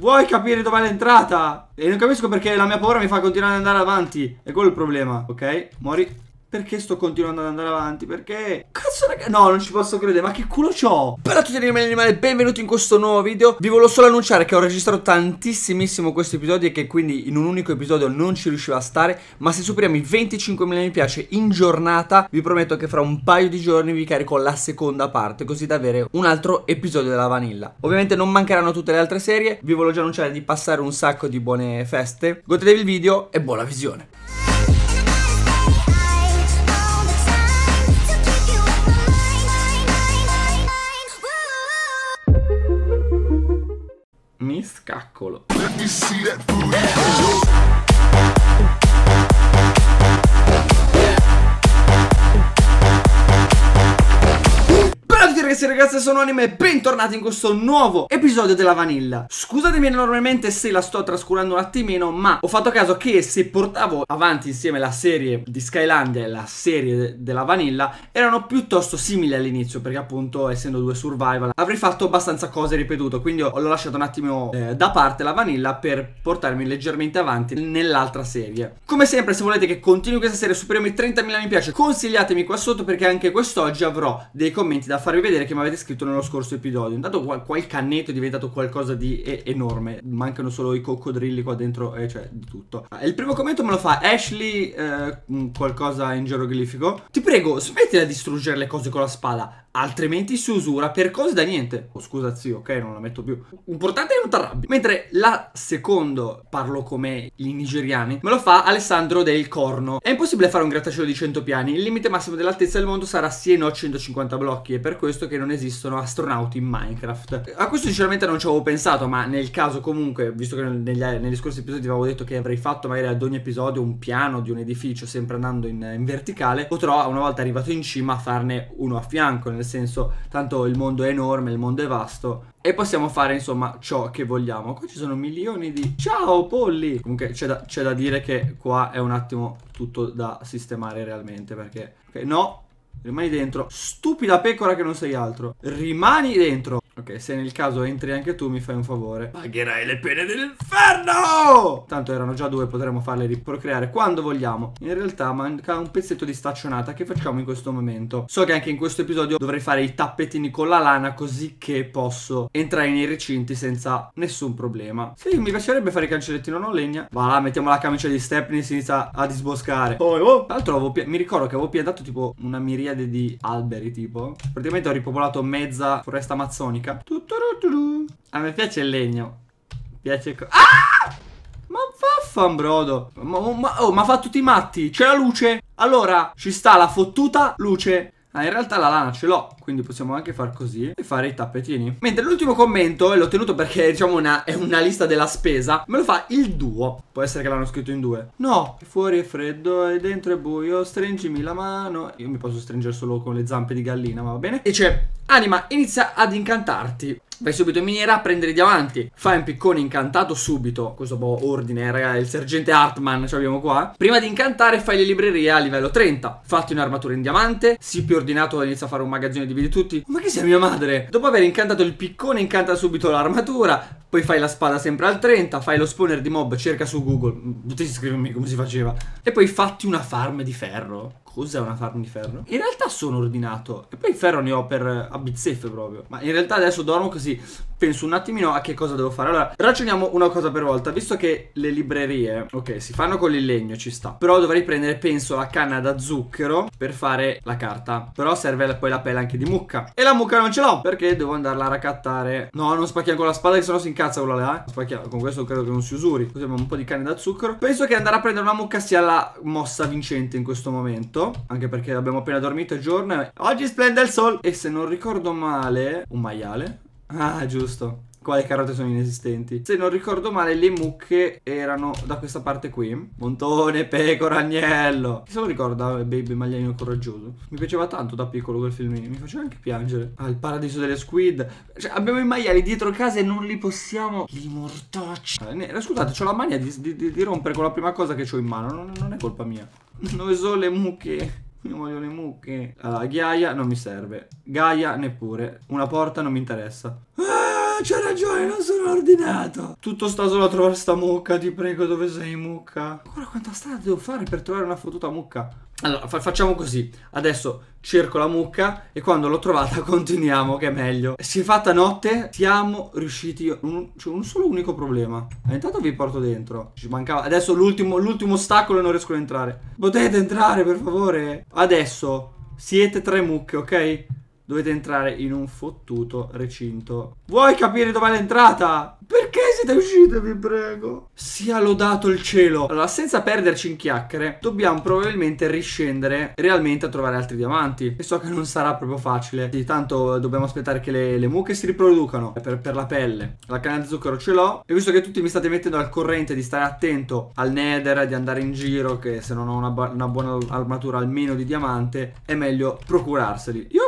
Vuoi capire dov'è l'entrata? E non capisco perché la mia paura mi fa continuare ad andare avanti. È quello il problema, ok? Muori. Perché sto continuando ad andare avanti? Perché? Cazzo raga No non ci posso credere Ma che culo c'ho? Per a tutti animali animali Benvenuti in questo nuovo video Vi volevo solo annunciare che ho registrato tantissimissimo questi episodi E che quindi in un unico episodio non ci riusciva a stare Ma se superiamo i 25.000 mi piace in giornata Vi prometto che fra un paio di giorni vi carico la seconda parte Così da avere un altro episodio della Vanilla Ovviamente non mancheranno tutte le altre serie Vi volevo già annunciare di passare un sacco di buone feste Godetevi il video e buona visione Mi scaccolo. Ragazzi e ragazze sono Anime bentornati in questo nuovo episodio della Vanilla. Scusatemi enormemente se la sto trascurando un attimino ma ho fatto caso che se portavo avanti insieme la serie di Skylandia e la serie della Vanilla erano piuttosto simili all'inizio perché appunto essendo due survival avrei fatto abbastanza cose ripetute. Quindi ho, lasciato un attimo eh, da parte la Vanilla per portarmi leggermente avanti nell'altra serie. Come sempre se volete che continui questa serie superiamo i 30.000 mi piace consigliatemi qua sotto perché anche quest'oggi avrò dei commenti da farvi vedere che mi avete scritto nello scorso episodio. Intanto qua, qua il cannetto è diventato qualcosa di e- enorme. Mancano solo i coccodrilli qua dentro, eh, cioè di tutto. Ah, il primo commento me lo fa Ashley, eh, qualcosa in geroglifico. Ti prego, smetti di distruggere le cose con la spada. Altrimenti si usura per cose da niente. Oh, scusa zio, ok, non la metto più. Importante è non ti arrabbi. Mentre la secondo, parlo come i nigeriani, me lo fa Alessandro del Corno. È impossibile fare un grattacielo di 100 piani. Il limite massimo dell'altezza del mondo sarà sì e no 150 blocchi. E per questo che non esistono astronauti in Minecraft. A questo sinceramente non ci avevo pensato, ma nel caso comunque, visto che negli, negli scorsi episodi avevo detto che avrei fatto magari ad ogni episodio un piano di un edificio, sempre andando in, in verticale, potrò una volta arrivato in cima farne uno a fianco, nel senso tanto il mondo è enorme, il mondo è vasto e possiamo fare insomma ciò che vogliamo. Qua ci sono milioni di... Ciao polli! Comunque c'è da, da, dire che qua è un attimo tutto da sistemare realmente perché... Ok, no, rimani dentro. Stupida pecora che non sei altro. Rimani dentro. Ok, se nel caso entri anche tu mi fai un favore. Pagherai le pene dell'inferno! Tanto erano già due, potremmo farle riprocreare quando vogliamo. In realtà manca un pezzetto di staccionata che facciamo in questo momento. So che anche in questo episodio dovrei fare i tappetini con la lana così che posso entrare nei recinti senza nessun problema. Sì, mi piacerebbe fare i cancelletti, non ho legna. Va là, mettiamo la camicia di Stepney e si inizia a disboscare. Oh, oh. Tra l'altro mi ricordo che avevo piantato tipo una miriade di alberi tipo. Praticamente ho ripopolato mezza foresta amazzonica. A me piace il legno. Piace... Ah! Ma vaffanbrodo. Ma, ma, oh, ma fa tutti i matti. C'è la luce. Allora, ci sta la fottuta luce. Ah, in realtà la lana ce l'ho, quindi possiamo anche far così e fare i tappetini. Mentre l'ultimo commento, e l'ho tenuto perché diciamo una, è una lista della spesa, me lo fa il duo. Può essere che l'hanno scritto in due. No, fuori è freddo e dentro è buio, stringimi la mano. Io mi posso stringere solo con le zampe di gallina, ma va bene? E c'è, anima, inizia ad incantarti. Vai subito in miniera a prendere i diamanti. Fai un piccone incantato subito. Questo è un po' ordine, raga. Il sergente Hartman ce l'abbiamo qua. Prima di incantare fai le librerie a livello 30. Fatti un'armatura in diamante. Sii più ordinato inizia a fare un magazzino di vedi tutti. Ma che sia mia madre? Dopo aver incantato il piccone, incanta subito l'armatura. Poi fai la spada sempre al 30. Fai lo spawner di mob. Cerca su Google. Potete scrivermi come si faceva. E poi fatti una farm di ferro. Cos'è una farm di ferro? In realtà sono ordinato. E poi ferro ne ho per a bizzeffe proprio. Ma in realtà adesso dormo così penso un attimino a che cosa devo fare. Allora, ragioniamo una cosa per volta. Visto che le librerie, ok, si fanno con il legno, ci sta. Però dovrei prendere, penso, la canna da zucchero per fare la carta. Però serve poi la pelle anche di mucca. E la mucca non ce l'ho, perché devo andarla a raccattare. No, non spacchiamo con la spada, che sennò si incazza quella là, eh. Spacchiamo, con questo credo che non si usuri. Abbiamo un po' di canne da zucchero. Penso che andare a prendere una mucca sia la mossa vincente in questo momento. Anche perché abbiamo appena dormito, è giorno. Oggi splende il sol. E se non ricordo male, un maiale. Ah, giusto. Qua le carote sono inesistenti. Se non ricordo male, le mucche erano da questa parte qui. Montone, pecora, agnello. Chi se lo ricorda, Baby Magliano Coraggioso? Mi piaceva tanto da piccolo quel film. Mi faceva anche piangere. Ah, il paradiso delle squid. Cioè, abbiamo i maiali dietro casa e non li possiamo... Li mortacci. Eh, scusate, ho la mania di, di, di, rompere con la prima cosa che ho in mano. Non, non è colpa mia. Dove sono le mucche? Io voglio le mucche. Allora, ghiaia non mi serve. Gaia neppure. Una porta non mi interessa. Ah! c'ha ragione, non sono ordinato. Tutto sta solo a trovare sta mucca, ti prego, dove sei mucca? Guarda quanta strada devo fare per trovare una fottuta mucca. Allora, fa facciamo così. Adesso cerco la mucca e quando l'ho trovata continuiamo, che è meglio. Si è fatta notte, siamo riusciti... Un, c'è un solo unico problema. E intanto vi porto dentro. Ci mancava... Adesso l'ultimo, l'ultimo ostacolo e non riesco ad entrare. Potete entrare, per favore? Adesso siete tre mucche, ok? Dovete entrare in un fottuto recinto. Vuoi capire dov'è l'entrata? Perché siete uscite, vi prego? Sia lodato il cielo. Allora, senza perderci in chiacchiere, dobbiamo probabilmente riscendere realmente a trovare altri diamanti. E so che non sarà proprio facile. Sì, tanto dobbiamo aspettare che le, le mucche si riproducano per, per, la pelle. La canna di zucchero ce l'ho. E visto che tutti mi state mettendo al corrente di stare attento al nether, di andare in giro, che se non ho una, una buona armatura almeno di diamante, è meglio procurarseli. Io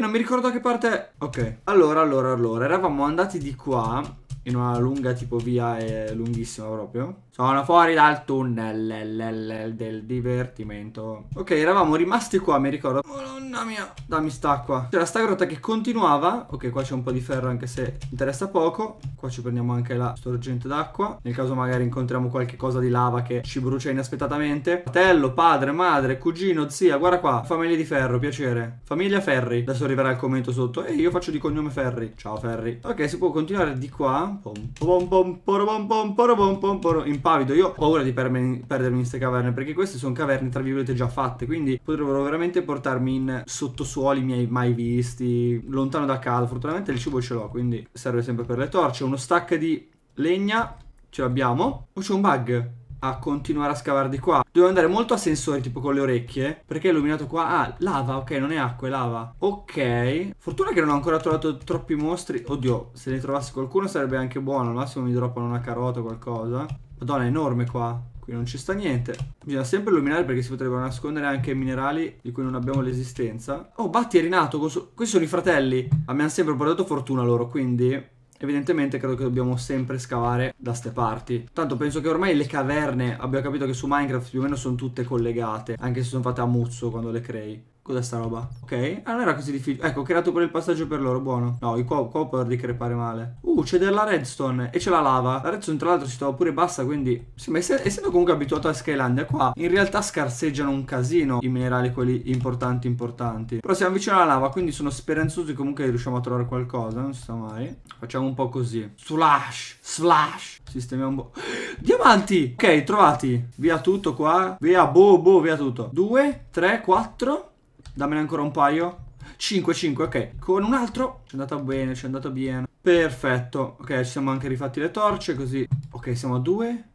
non mi ricordo a che parte Ok. Allora, allora, allora Eravamo andati di qua In una lunga tipo via è lunghissima proprio sono fuori dal tunnel del divertimento. Ok, eravamo rimasti qua, mi ricordo. Madonna mia. Dammi st'acqua. C'era sta grotta che continuava. Ok, qua c'è un po' di ferro anche se interessa poco. Qua ci prendiamo anche la sorgente d'acqua. Nel caso magari incontriamo qualche cosa di lava che ci brucia inaspettatamente. Fratello, padre, madre, cugino, zia. Guarda qua. Famiglia di ferro, piacere. Famiglia Ferri. Adesso arriverà il commento sotto. Ehi, io faccio di cognome Ferri. Ciao Ferri. Ok, si può continuare di qua. Pom pom pom pom pom pom pom pom impavido. Io ho paura di perdermi in queste caverne perché queste sono caverne tra virgolette già fatte. Quindi potrebbero veramente portarmi in sottosuoli miei mai visti, lontano da casa. Fortunatamente il cibo ce l'ho, quindi serve sempre per le torce. Uno stack di legna ce l'abbiamo. O c'è un bug? A continuare a scavare di qua. Devo andare molto a sensori, tipo con le orecchie. Perché è illuminato qua? Ah, lava, ok, non è acqua, è lava. Ok. Fortuna che non ho ancora trovato troppi mostri. Oddio, se ne trovassi qualcuno sarebbe anche buono. Al massimo mi droppano una carota o qualcosa. Madonna, è enorme qua. Qui non ci sta niente. Bisogna sempre illuminare perché si potrebbero nascondere anche minerali di cui non abbiamo l'esistenza. Oh, Batti è rinato. Questi sono i fratelli. A me hanno sempre portato fortuna loro, quindi... Evidentemente credo che dobbiamo sempre scavare da ste parti. Tanto penso che ormai le caverne, abbiamo capito che su Minecraft più o meno sono tutte collegate. Anche se sono fatte a muzzo quando le crei. Cos'è sta roba? Ok. Ah, non era così difficile. Ecco, ho creato pure il passaggio per loro, buono. No, qua, qua ho paura di crepare male. Uh, c'è della redstone e c'è la lava. La redstone tra l'altro si trova pure bassa, quindi... Sì, ma essendo comunque abituato a Skylandia, qua in realtà scarseggiano un casino i minerali, quelli importanti, importanti. Però siamo vicino alla lava, quindi sono speranzoso comunque riusciamo a trovare qualcosa, non si sa mai. Facciamo un po' così. Slash, slash. Sistemiamo un po'. Diamanti! Ok, trovati. Via tutto qua. Via, boh, boh, via tutto. Due, tre, quattro... Dammene ancora un paio. 5, 5, ok. Con un altro. Ci è andato bene, ci è andato bene. Perfetto. Ok, ci siamo anche rifatti le torce, così. Ok, siamo a 2.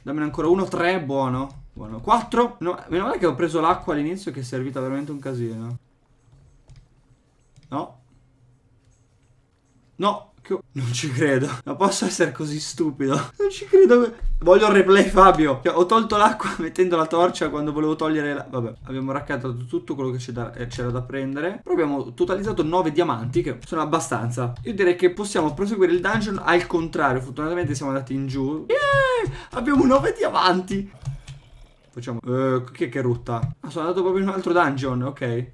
Dammene ancora uno, 3, buono. Buono. 4. No, meno male che ho preso l'acqua all'inizio che è servita veramente un casino. No. No. Non ci credo. Non posso essere così stupido. Non ci credo. Voglio il replay, Fabio. Cioè, ho tolto l'acqua mettendo la torcia quando volevo togliere la... Vabbè, abbiamo raccattato tutto quello che c'era da, da, prendere. Però abbiamo totalizzato 9 diamanti, che sono abbastanza. Io direi che possiamo proseguire il dungeon al contrario. Fortunatamente siamo andati in giù. Yeah! Abbiamo 9 diamanti. Facciamo... Uh, che che rutta? Ah, sono andato proprio in un altro dungeon, ok.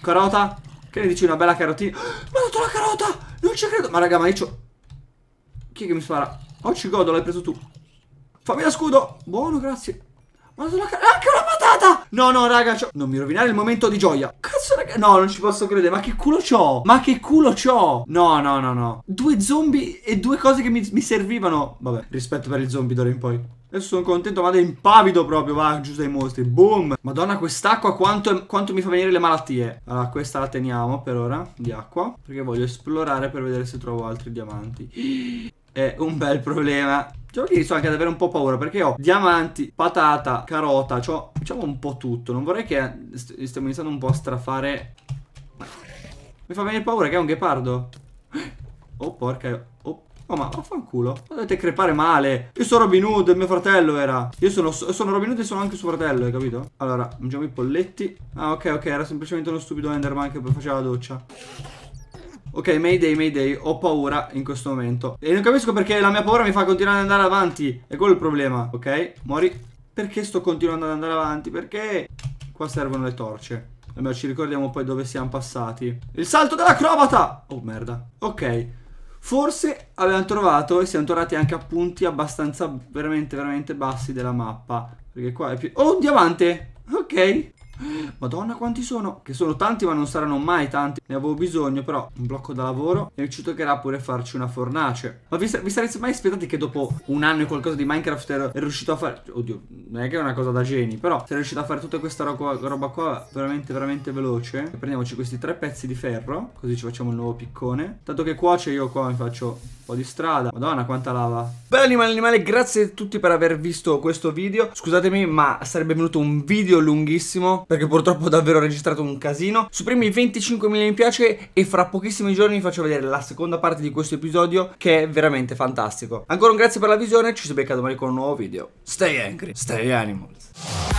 Carota. Che ne dici una bella carotina? Mi ha dato la carota! Non ci credo! Ma raga, ma io. Chi è che mi spara? Oh, ci godo, l'hai preso tu. Fammi lo scudo! Buono, grazie. Ma la carota... Anche una patata! No, no, raga, non mi rovinare il momento di gioia. Cazzo. No, non ci posso credere. Ma che culo c'ho? Ma che culo c'ho? No, no, no, no. Due zombie e due cose che mi, mi servivano. Vabbè, rispetto per i zombie d'ora in poi. Adesso sono contento, vado impavido proprio, va giù dai mostri. Boom! Madonna, quest'acqua quanto, quanto, mi fa venire le malattie. Allora, questa la teniamo per ora, di acqua. Perché voglio esplorare per vedere se trovo altri diamanti. È un bel problema. Diciamo che inizio anche ad avere un po' paura perché ho diamanti, patata, carota, cioè diciamo un po' tutto. Non vorrei che stiamo iniziando un po' a strafare. Mi fa venire paura che è un ghepardo. Oh, porca. Oh, Oh ma vaffanculo Dovete crepare male Io sono Robin Hood Mio fratello era Io sono, sono Robin Hood e sono anche suo fratello Hai capito? Allora Mangiamo i polletti Ah ok ok Era semplicemente uno stupido Enderman Che faceva la doccia Ok, Mayday, Mayday, ho paura in questo momento E non capisco perché la mia paura mi fa continuare ad andare avanti È quello il problema, ok? Muori Perché sto continuando ad andare avanti? Perché? Qua servono le torce Almeno ci ricordiamo poi dove siamo passati. Il salto dell'acrobata! Oh merda. Ok. Forse abbiamo trovato e siamo tornati anche a punti abbastanza veramente veramente bassi della mappa. Perché qua è più... Oh, un diamante! Ok. Madonna quanti sono? Che sono tanti ma non saranno mai tanti. Ne avevo bisogno però Un blocco da lavoro. E ci toccherà pure farci una fornace. Ma vi, vi sareste mai aspettati che dopo un anno e qualcosa di Minecraft ero, riuscito a fare Oddio Non è che è una cosa da geni Però sei riuscito a fare tutta questa roba, roba qua Veramente veramente veloce. E Prendiamoci questi tre pezzi di ferro Così ci facciamo il nuovo piccone. Tanto che cuoce io qua mi faccio un po' di strada. Madonna quanta lava. Bello animale animale Grazie a tutti per aver visto questo video. Scusatemi ma sarebbe venuto un video lunghissimo perché purtroppo ho davvero registrato un casino. Supprimi 25.000 mi piace e fra pochissimi giorni vi faccio vedere la seconda parte di questo episodio che è veramente fantastico. Ancora un grazie per la visione, ci si becca domani con un nuovo video. Stay angry, stay animals.